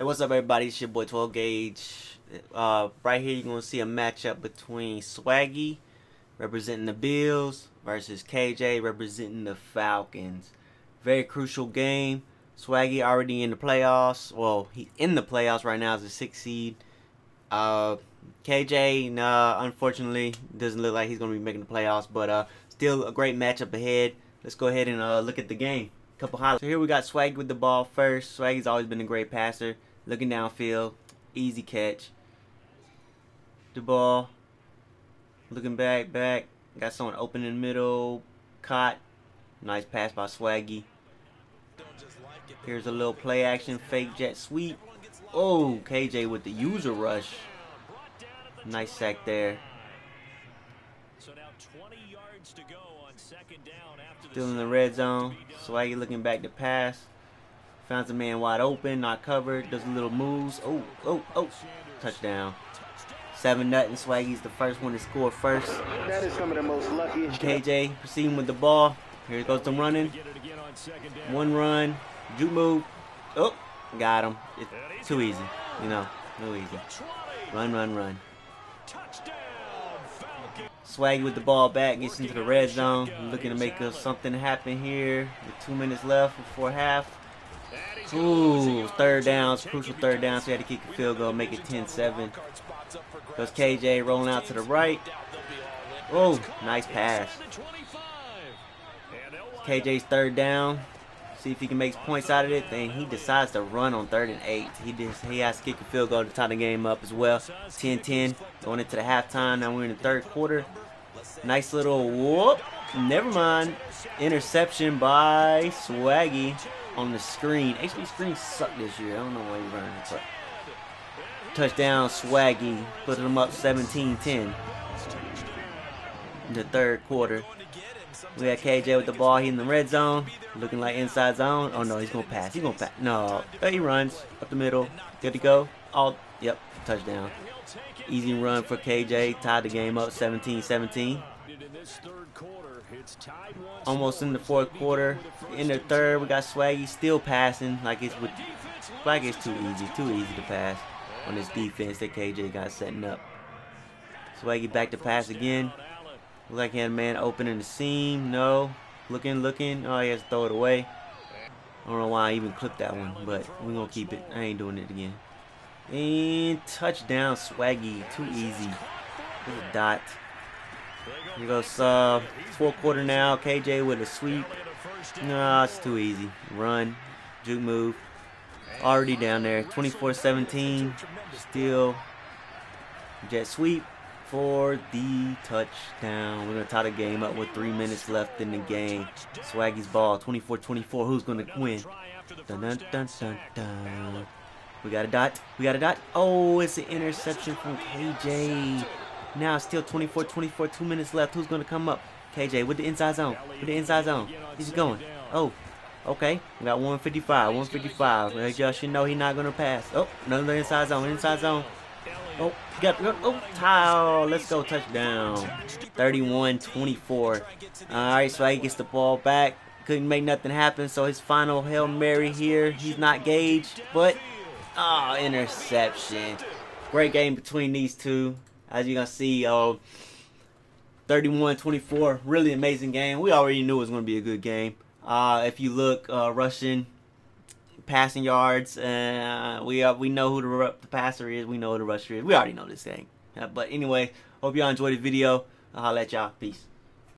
Hey, what's up, everybody? It's your boy 12 Gauge. Uh, right here, you're to see a matchup between Swaggy, representing the Bills, versus KJ, representing the Falcons. Very crucial game. Swaggy already in the playoffs. Well, he's in the playoffs right now as a six seed. Uh, KJ, nah, unfortunately, doesn't look like he's to be making the playoffs, but uh, still a great matchup ahead. Let's go ahead and uh, look at the game. Couple highlights. So here we got Swaggy with the ball first. Swaggy's always been a great passer. Looking downfield, easy catch. The ball, looking back, back. Got someone open in the middle. Caught. Nice pass by Swaggy. Here's a little play action, fake jet sweep. Oh, KJ with the user rush. Nice sack there. Still in the red zone. Swaggy looking back to pass. Finds a man wide open, not covered. Does a little moves. Oh, oh, oh. Touchdown. 7 nothing. Swaggy's the first one to score first. That is some of the most luckiest. KJ proceeding with the ball. Here goes some running. One run. Juke move. Oh, got him. It's too easy. You know, no easy. Run, run, run. Touchdown. Swaggy with the ball back, gets into the red zone. Looking to make something happen here. With two minutes left before half. Ooh, third down, crucial third down, so he had to kick a field goal, make it 10-7. Goes KJ rolling out to the right. Oh, nice pass. KJ's third down. See if he can make points out of it. Then he decides to run on third and eight. He just he has to kick a field goal to tie the game up as well. 10-10 going into the halftime. Now we're in the third quarter. Nice little whoop. Never mind. Interception by Swaggy on the screen. HB screen sucked this year. I don't know why you running but touchdown Swaggy, putting them up 17-10 in the third quarter. We got KJ with the ball. He in the red zone, looking like inside zone. Oh no, he's gonna pass. He's gonna pass. No, he runs up the middle. Good to go. All yep, touchdown. Easy run for KJ. Tied the game up 17-17. Almost in the fourth quarter. In the third, we got Swaggy still passing like it's with like it's too easy, too easy to pass on this defense that KJ got setting up. Swaggy back to pass again. Look like he had a man opening the seam. No. Looking, looking. Oh, he has to throw it away. I don't know why I even clipped that one, but we're going to keep it. I ain't doing it again. And touchdown, Swaggy. Too easy. There's a dot. Here goes uh, fourth quarter now. KJ with a sweep. No, it's too easy. Run. Juke move. Already down there. 24-17. Still. Jet sweep for the touchdown. We're going to tie the game up with three minutes left in the game. Swaggy's ball. 24-24. Who's going to win? Dun, dun, dun, dun, dun. We got a dot. We got a dot. Oh, it's an interception from KJ. Now still 24-24, two minutes left. Who's going to come up? KJ with the inside zone. With the inside zone. He's going. Oh, okay. We got 155, 155. As y'all should know, he's not going to pass. Oh, another inside zone, inside zone. Oh, got, oh, tile. Let's go, touchdown. 31-24. All right, so he gets the ball back. Couldn't make nothing happen, so his final Hail Mary here. He's not gauged, but, oh, interception. Great game between these two as you can see, uh, 31-24, really amazing game. We already knew it was going to be a good game. Uh, if you look, uh, rushing, passing yards, uh, we uh, we know who the, the passer is. We know who the rusher is. We already know this thing. Uh, but anyway, hope y'all enjoyed the video. I'll let y'all. Peace.